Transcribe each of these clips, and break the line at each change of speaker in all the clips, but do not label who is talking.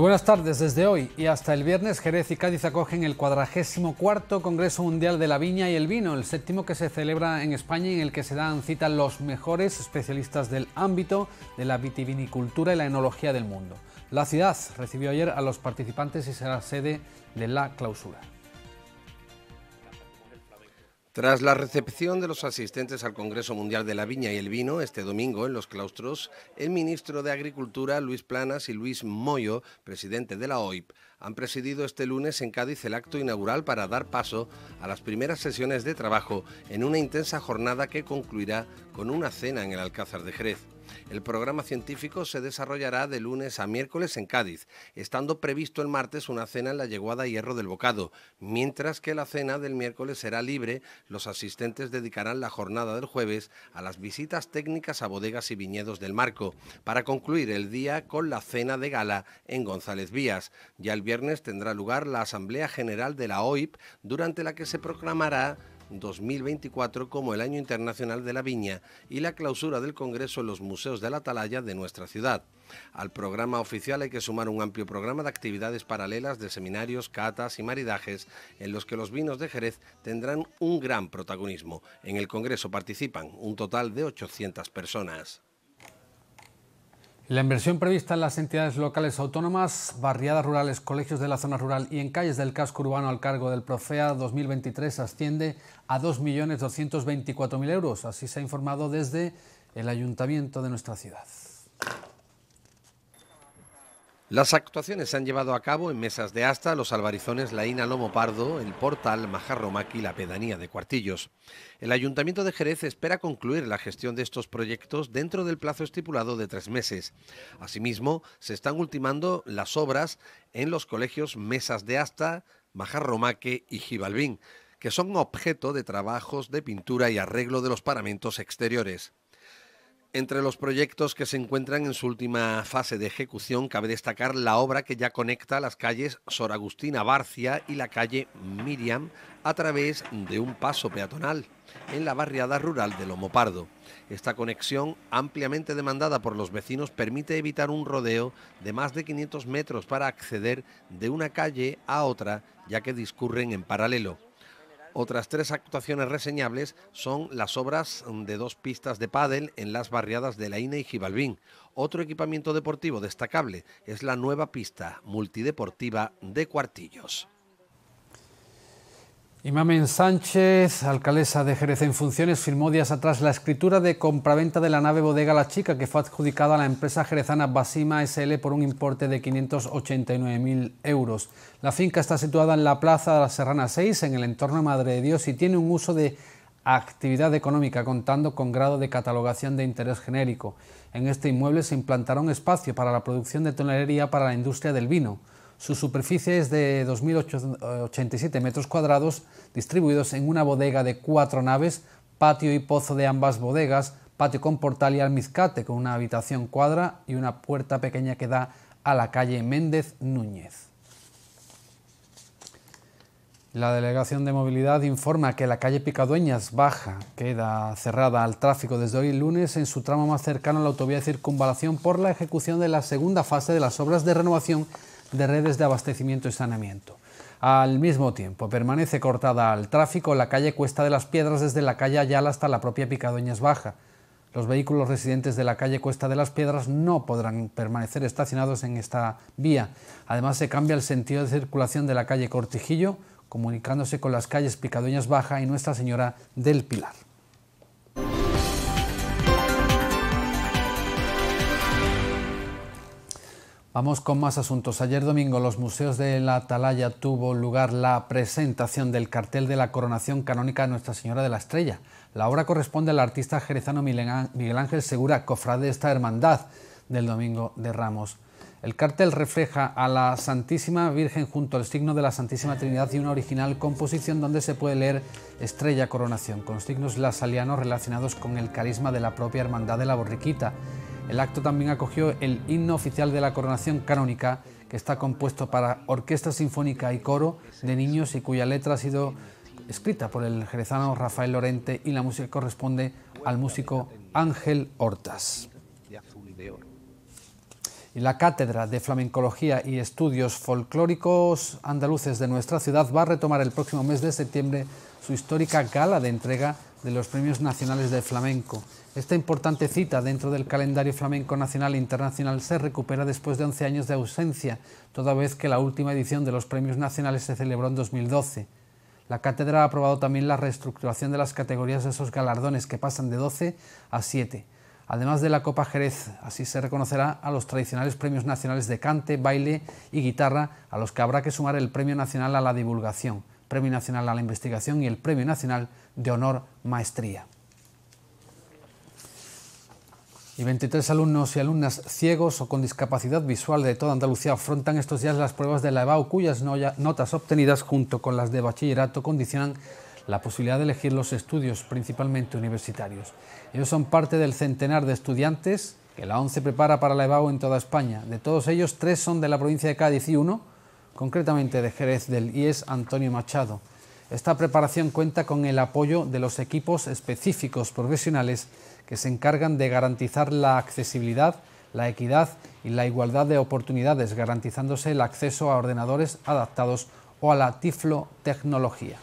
Buenas tardes. Desde hoy y hasta el viernes, Jerez y Cádiz acogen el 44 Congreso Mundial de la Viña y el Vino, el séptimo que se celebra en España y en el que se dan cita los mejores especialistas del ámbito de la vitivinicultura y la enología del mundo. La ciudad recibió ayer a los participantes y será sede de la clausura.
Tras la recepción de los asistentes al Congreso Mundial de la Viña y el Vino este domingo en los claustros, el ministro de Agricultura, Luis Planas, y Luis Moyo, presidente de la OIP, han presidido este lunes en Cádiz el acto inaugural para dar paso a las primeras sesiones de trabajo en una intensa jornada que concluirá con una cena en el Alcázar de Jerez. El programa científico se desarrollará de lunes a miércoles en Cádiz, estando previsto el martes una cena en la Yeguada Hierro del Bocado, mientras que la cena del miércoles será libre. Los asistentes dedicarán la jornada del jueves a las visitas técnicas a bodegas y viñedos del Marco, para concluir el día con la cena de gala en González Vías. Ya el viernes tendrá lugar la Asamblea General de la OIP, durante la que se proclamará 2024 como el Año Internacional de la Viña y la clausura del Congreso en los museos de la Atalaya de nuestra ciudad. Al programa oficial hay que sumar un amplio programa de actividades paralelas de seminarios, catas y maridajes en los que los vinos de Jerez tendrán un gran protagonismo. En el Congreso participan un total de 800 personas.
La inversión prevista en las entidades locales autónomas, barriadas rurales, colegios de la zona rural y en calles del casco urbano al cargo del Profea 2023 asciende a 2.224.000 euros. Así se ha informado desde el ayuntamiento de nuestra ciudad.
Las actuaciones se han llevado a cabo en mesas de asta, los albarizones La Ina Lomo Pardo, el Portal, Majarromac y la pedanía de Cuartillos. El Ayuntamiento de Jerez espera concluir la gestión de estos proyectos dentro del plazo estipulado de tres meses. Asimismo, se están ultimando las obras en los colegios Mesas de Asta, Majarromaque y Gibalbín, que son objeto de trabajos de pintura y arreglo de los paramentos exteriores. Entre los proyectos que se encuentran en su última fase de ejecución cabe destacar la obra que ya conecta las calles Sor Agustina Barcia y la calle Miriam a través de un paso peatonal en la barriada rural de Lomopardo. Esta conexión, ampliamente demandada por los vecinos, permite evitar un rodeo de más de 500 metros para acceder de una calle a otra, ya que discurren en paralelo. Otras tres actuaciones reseñables son las obras de dos pistas de pádel en las barriadas de La Ina y Gibalbín. Otro equipamiento deportivo destacable es la nueva pista multideportiva de Cuartillos.
Imamen Sánchez, alcaldesa de Jerez en funciones, firmó días atrás la escritura de compraventa de la nave bodega La Chica, que fue adjudicada a la empresa jerezana Basima SL por un importe de 589.000 euros. La finca está situada en la plaza de la Serrana 6, en el entorno Madre de Dios, y tiene un uso de actividad económica, contando con grado de catalogación de interés genérico. En este inmueble se implantará un espacio para la producción de tonelería para la industria del vino. Su superficie es de 2.087 metros cuadrados, distribuidos en una bodega de cuatro naves, patio y pozo de ambas bodegas, patio con portal y almizcate con una habitación cuadra y una puerta pequeña que da a la calle Méndez Núñez. La Delegación de Movilidad informa que la calle Picadueñas Baja queda cerrada al tráfico desde hoy lunes en su tramo más cercano a la autovía de circunvalación por la ejecución de la segunda fase de las obras de renovación de redes de abastecimiento y saneamiento. Al mismo tiempo, permanece cortada al tráfico la calle Cuesta de las Piedras desde la calle Ayala hasta la propia Picadueñas Baja. Los vehículos residentes de la calle Cuesta de las Piedras no podrán permanecer estacionados en esta vía. Además, se cambia el sentido de circulación de la calle Cortijillo, comunicándose con las calles Picadueñas Baja y Nuestra Señora del Pilar. Vamos con más asuntos. Ayer domingo en los museos de la Atalaya tuvo lugar la presentación del cartel de la coronación canónica de Nuestra Señora de la Estrella. La obra corresponde al artista jerezano Miguel Ángel Segura, cofrade de esta hermandad del Domingo de Ramos. El cartel refleja a la Santísima Virgen junto al signo de la Santísima Trinidad y una original composición donde se puede leer Estrella Coronación, con signos lasalianos relacionados con el carisma de la propia Hermandad de la Borriquita. El acto también acogió el himno oficial de la coronación canónica, que está compuesto para orquesta sinfónica y coro de niños y cuya letra ha sido escrita por el jerezano Rafael Lorente y la música corresponde al músico Ángel Hortas. La Cátedra de Flamencología y Estudios Folclóricos Andaluces de nuestra ciudad va a retomar el próximo mes de septiembre su histórica gala de entrega de los Premios Nacionales de Flamenco. Esta importante cita dentro del calendario flamenco nacional e internacional se recupera después de 11 años de ausencia, toda vez que la última edición de los Premios Nacionales se celebró en 2012. La cátedra ha aprobado también la reestructuración de las categorías de esos galardones que pasan de 12 a 7. Además de la Copa Jerez, así se reconocerá a los tradicionales premios nacionales de cante, baile y guitarra, a los que habrá que sumar el Premio Nacional a la Divulgación, Premio Nacional a la Investigación y el Premio Nacional de Honor Maestría. Y 23 alumnos y alumnas ciegos o con discapacidad visual de toda Andalucía afrontan estos días las pruebas de la EBAU, cuyas notas obtenidas junto con las de bachillerato condicionan la posibilidad de elegir los estudios, principalmente universitarios. Ellos son parte del centenar de estudiantes que la ONCE prepara para la EBAU en toda España. De todos ellos, tres son de la provincia de Cádiz y uno, concretamente de Jerez del IES Antonio Machado. Esta preparación cuenta con el apoyo de los equipos específicos profesionales que se encargan de garantizar la accesibilidad, la equidad y la igualdad de oportunidades, garantizándose el acceso a ordenadores adaptados o a la tiflotecnología.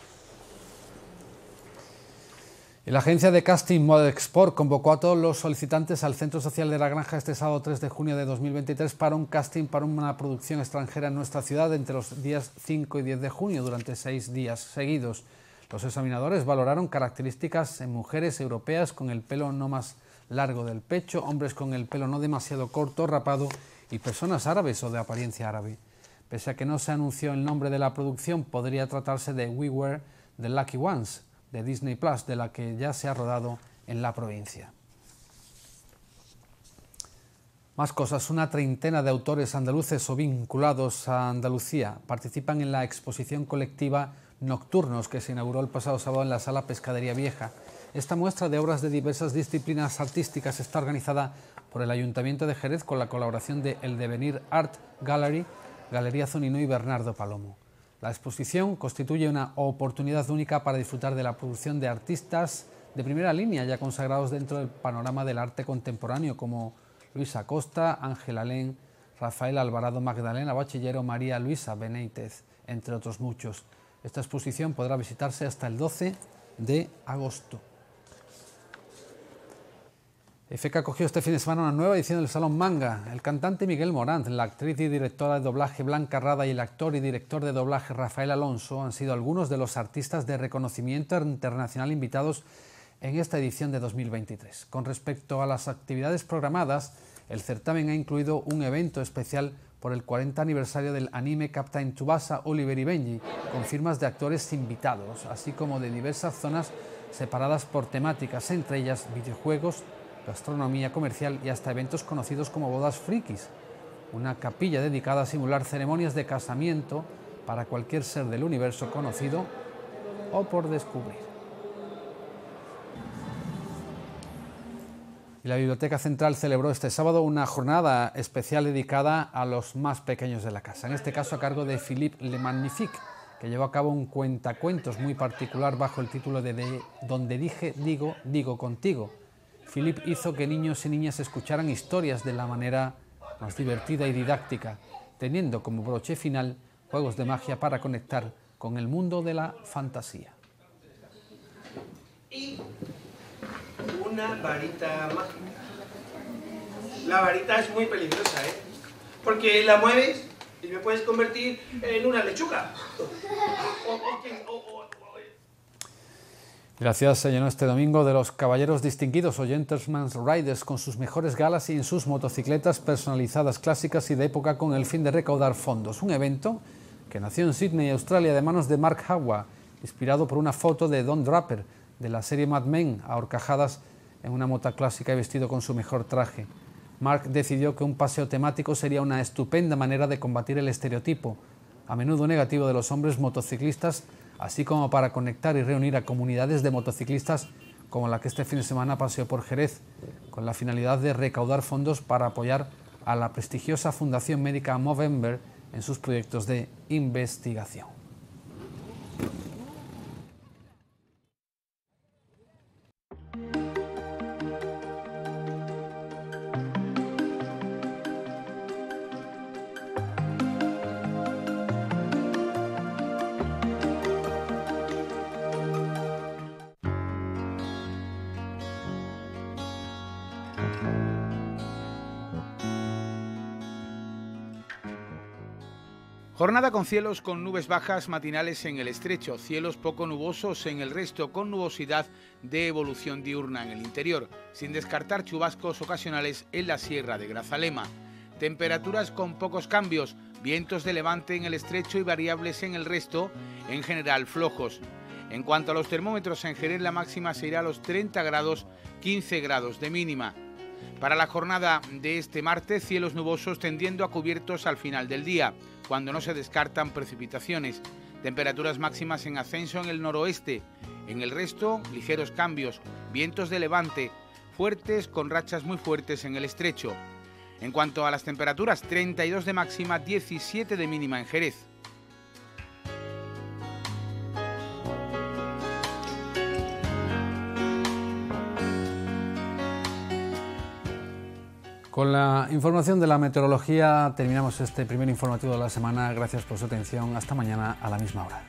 La agencia de casting Model Export convocó a todos los solicitantes al Centro Social de la Granja este sábado 3 de junio de 2023 para un casting para una producción extranjera en nuestra ciudad entre los días 5 y 10 de junio durante seis días seguidos. Los examinadores valoraron características en mujeres europeas con el pelo no más largo del pecho, hombres con el pelo no demasiado corto, rapado y personas árabes o de apariencia árabe. Pese a que no se anunció el nombre de la producción, podría tratarse de We Were the Lucky Ones, de Disney Plus, de la que ya se ha rodado en la provincia. Más cosas, una treintena de autores andaluces o vinculados a Andalucía participan en la exposición colectiva nocturnos que se inauguró el pasado sábado en la Sala Pescadería Vieja. Esta muestra de obras de diversas disciplinas artísticas está organizada por el Ayuntamiento de Jerez con la colaboración de El Devenir Art Gallery, Galería Zonino y Bernardo Palomo. La exposición constituye una oportunidad única para disfrutar de la producción de artistas de primera línea ya consagrados dentro del panorama del arte contemporáneo como Luis Acosta, Ángel Alén, Rafael Alvarado Magdalena Bachillero, María Luisa Benítez, entre otros muchos. Esta exposición podrá visitarse hasta el 12 de agosto. FK acogió este fin de semana una nueva edición del Salón Manga. El cantante Miguel Morant, la actriz y directora de doblaje Blanca Rada y el actor y director de doblaje Rafael Alonso han sido algunos de los artistas de reconocimiento internacional invitados en esta edición de 2023. Con respecto a las actividades programadas, el certamen ha incluido un evento especial por el 40 aniversario del anime Captain Tsubasa, Oliver y Benji, con firmas de actores invitados, así como de diversas zonas separadas por temáticas, entre ellas videojuegos, gastronomía comercial y hasta eventos conocidos como bodas frikis, una capilla dedicada a simular ceremonias de casamiento para cualquier ser del universo conocido o por descubrir. la Biblioteca Central celebró este sábado una jornada especial dedicada a los más pequeños de la casa, en este caso a cargo de Philippe Le Magnifique, que llevó a cabo un cuentacuentos muy particular bajo el título de, Donde dije, digo, digo contigo. Philippe hizo que niños y niñas escucharan historias de la manera más divertida y didáctica, teniendo como broche final juegos de magia para conectar con el mundo de la fantasía
una varita mágica. La varita es muy peligrosa, ¿eh? Porque la mueves y me puedes convertir en una lechuga.
La se llenó este domingo de los caballeros distinguidos o Gentleman's Riders con sus mejores galas y en sus motocicletas personalizadas clásicas y de época con el fin de recaudar fondos. Un evento que nació en Sydney, Australia, de manos de Mark Hawa, inspirado por una foto de Don Draper de la serie Mad Men, ahorcajadas en una mota clásica y vestido con su mejor traje. Mark decidió que un paseo temático sería una estupenda manera de combatir el estereotipo, a menudo negativo de los hombres motociclistas, así como para conectar y reunir a comunidades de motociclistas como la que este fin de semana paseó por Jerez, con la finalidad de recaudar fondos para apoyar a la prestigiosa Fundación Médica Movember en sus proyectos de investigación.
Jornada con cielos con nubes bajas matinales en el estrecho, cielos poco nubosos en el resto, con nubosidad de evolución diurna en el interior, sin descartar chubascos ocasionales en la sierra de Grazalema. Temperaturas con pocos cambios, vientos de levante en el estrecho y variables en el resto, en general flojos. En cuanto a los termómetros en Jerez, la máxima se irá a los 30 grados, 15 grados de mínima. Para la jornada de este martes, cielos nubosos tendiendo a cubiertos al final del día cuando no se descartan precipitaciones. Temperaturas máximas en ascenso en el noroeste. En el resto, ligeros cambios. Vientos de levante, fuertes con rachas muy fuertes en el estrecho. En cuanto a las temperaturas, 32 de máxima, 17 de mínima en Jerez.
Con la información de la meteorología terminamos este primer informativo de la semana. Gracias por su atención. Hasta mañana a la misma hora.